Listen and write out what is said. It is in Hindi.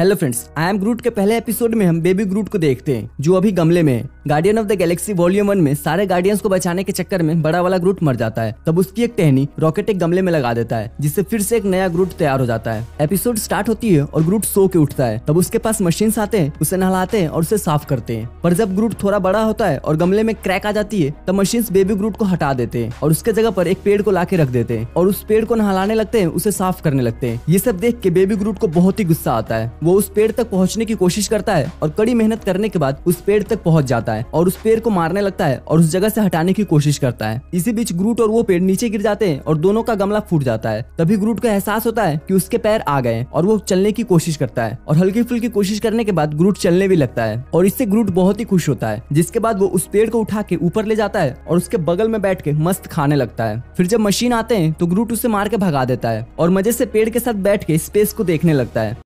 Hello friends I am Groot के पहले एपिसोड में हम बेबी ग्रूट को देखते हैं, जो अभी गमले में Guardian of the Galaxy volume one में सारे गार्डियंस को बचाने के चक्कर में बड़ा वाला ग्रूट मर जाता है। तब उसकी एक टहनी रॉकेट एक गमले में लगा देता है, जिससे फिर से एक नया ग्रूट तैयार हो जाता है। एपिसोड स्टार्ट होती है और ग्रूट सो के उठता है। तब उसके पास मशीन आते हैं, उसे नहलाते हैं और उसे साफ़ करते हैं। पर जब ग्रूट थोड़ा बड़ा होता है और गमले में क्रैक आ जाती है, तब मशीन बेबी ग्रूट को हटा देते हैं और उसके जगह पर एक पेड़ को ला रख देते हैं और उस पेड़ को नहलाने लगते हैं, उसे साफ़ करने लगते हैं। ये सब देख के बेबी ग्रूट को बहुत ही गुस्सा आता है। वो उस पेड़ तक पहुँचने की कोशिश करता है और कड़ी मेहनत करने के बाद उस पेड़ तक पहुँच जाता है और उस पेड़ को मारने लगता है और उस जगह से हटाने की कोशिश करता है। इसी बीच ग्रूट और वो पेड़ नीचे गिर जाते हैं और दोनों का गमला फूट जाता है। तभी ग्रूट को एहसास होता है की उसके पैर आ गए और वो चलने की कोशिश करता है और हल्की फुल्की कोशिश करने के बाद ग्रूट चलने भी लगता है और इससे ग्रूट बहुत ही खुश होता है, जिसके बाद वो उस पेड़ को उठा के ऊपर ले जाता है और उसके बगल में बैठ के मस्त खाने लगता है। फिर जब मशीन आते हैं तो ग्रूट उसे मार के भगा देता है और मज़े से पेड़ के साथ बैठ के स्पेस को देखने लगता है।